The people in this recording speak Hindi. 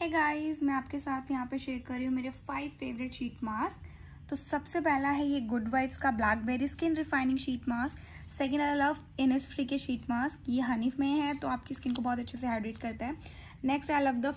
है गाइस मैं आपके साथ यहाँ पे शेयर कर रही हूँ मेरे फाइव फेवरेट शीट मास्क तो सबसे पहला है ये गुड वाइब्स का blackberry skin refining sheet mask second I love Innisfree के शीट मास्क ये हनीफ में है तो आपकी स्किन को बहुत अच्छे से हाइड्रेट करता है. Next I love the